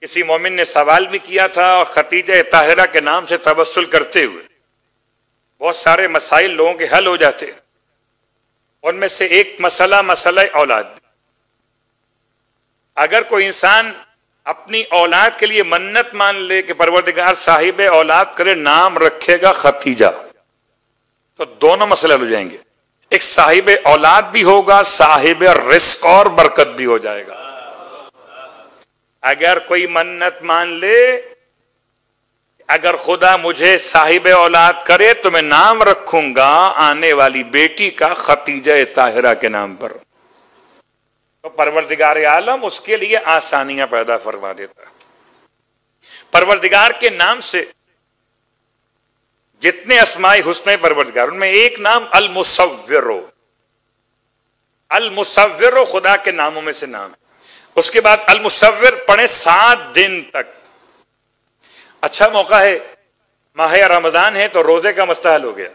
کسی مومن نے سوال بھی کیا تھا اور ختیجہ طاہرہ کے نام سے تبسل کرتے ہوئے۔ بہت سارے مسائل لوگوں کے حل ہو جاتے ان میں سے ایک مسئلہ مسئلہ اولاد۔ اگر کوئی انسان اپنی اولاد کے لیے منت مان لے کہ پروردگار صاحب اولاد کرے، نام رکھے گا ختیجہ تو دونوں مسئلے ہو جائیں گے۔ ایک صاحب اولاد بھی ہوگا، صاحب رزق اور برکت بھی ہو جائے گا۔ اگر کوئی منت مان لے، اگر خدا مجھے صاحب اولاد کرے تو میں نام رکھوں گا آنے والی بیٹی کا ختیجہ طاہرہ کے نام پر۔ تو پروردگار عالم اس کے لیے آسانیاں پیدا فرما دیتا۔ پروردگار کے نام سے جتنے اسمائی حسن پروردگار، ان میں ایک نام المصور۔ المصور خدا کے ناموں میں سے نام ہے۔ اس کے بعد المصور پڑھیں سات دن تک۔ اچھا موقع ہے، ماہ رمضان ہے تو روزے کا مستحل ہو گیا۔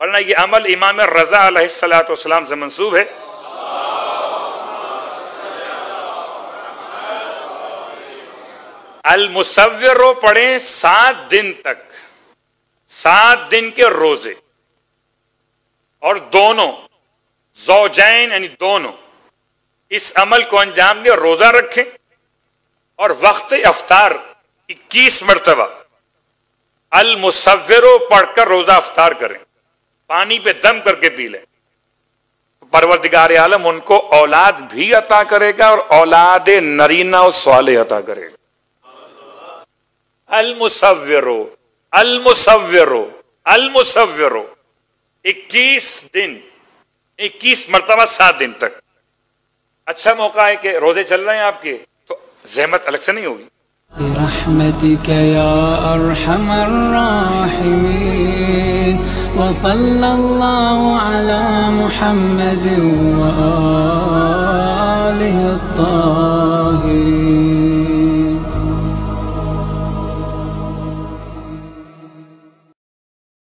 ورنہ یہ عمل امام رضا علیہ السلاۃ والسلام سے منسوب ہے۔ المصور پڑھیں سات دن تک۔ سات دن کے روزے۔ اور دونوں، زوجین یعنی دونوں۔ اس عمل کو انجام دے روزہ رکھیں اور وقت افطار اکیس مرتبہ المصور پڑھ کر روزہ افطار کریں۔ پانی پہ دم کر کے پی لیں۔ پروردگار عالم ان کو اولاد بھی عطا کرے گا اور اولاد نرینا اور سوال عطا کرے گا۔ المصور المصور المصور اکیس دن، اکیس مرتبہ سات دن تک۔ اچھا موقع ہے کہ روزے چل رہے ہیں آپ کے، تو زحمت الگ سے نہیں ہوگی۔ برحمتك يا أرحم الراحمين وصلى الله على محمد وآله الطاهرين